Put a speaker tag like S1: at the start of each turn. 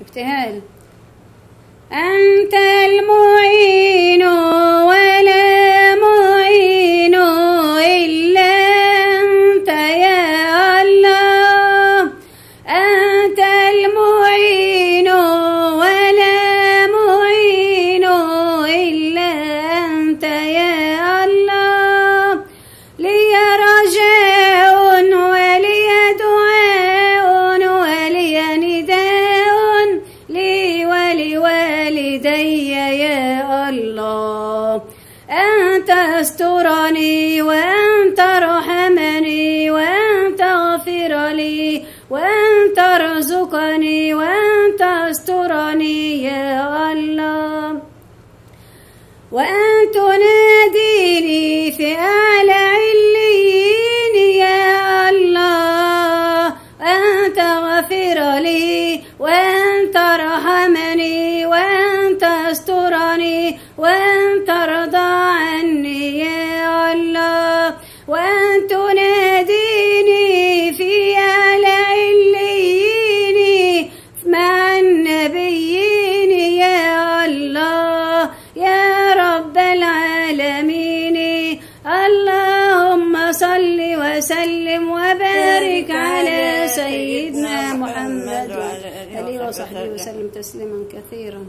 S1: ابتهال أنت المعين. ولوالدي يا الله. أنت استرني وأنت رحمني وأنت اغفر لي وأنت ارزقني وأنت استرني يا الله. وأن تناديني في أعلى عليين يا الله. أنت غفر لي وأنت رحمني وأنت وأنت ترضى عني يا الله وأن تناديني في أعلى عليين مع النبيين يا الله يا رب العالمين. اللهم صل وسلم وبارك على سيدنا محمد وعلى آله وصحبه وسلم. تسليما كثيرا.